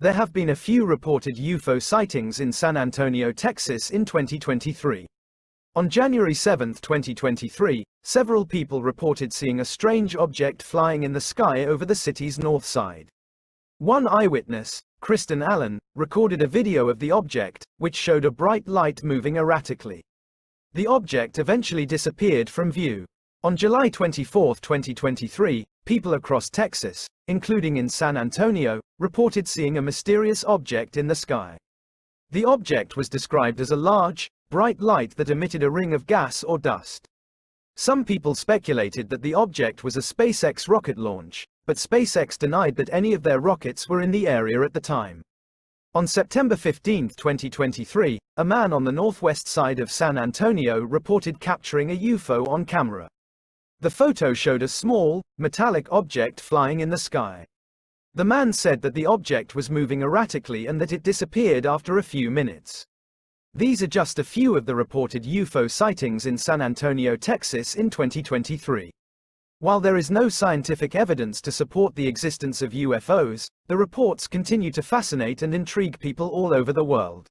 There have been a few reported UFO sightings in San Antonio, Texas in 2023. On January 7, 2023, several people reported seeing a strange object flying in the sky over the city's north side. One eyewitness, Kristen Allen, recorded a video of the object, which showed a bright light moving erratically. The object eventually disappeared from view. On July 24, 2023, people across Texas, including in San Antonio, reported seeing a mysterious object in the sky. The object was described as a large, bright light that emitted a ring of gas or dust. Some people speculated that the object was a SpaceX rocket launch, but SpaceX denied that any of their rockets were in the area at the time. On September 15, 2023, a man on the northwest side of San Antonio reported capturing a UFO on camera. The photo showed a small, metallic object flying in the sky. The man said that the object was moving erratically and that it disappeared after a few minutes. These are just a few of the reported UFO sightings in San Antonio, Texas in 2023. While there is no scientific evidence to support the existence of UFOs, the reports continue to fascinate and intrigue people all over the world.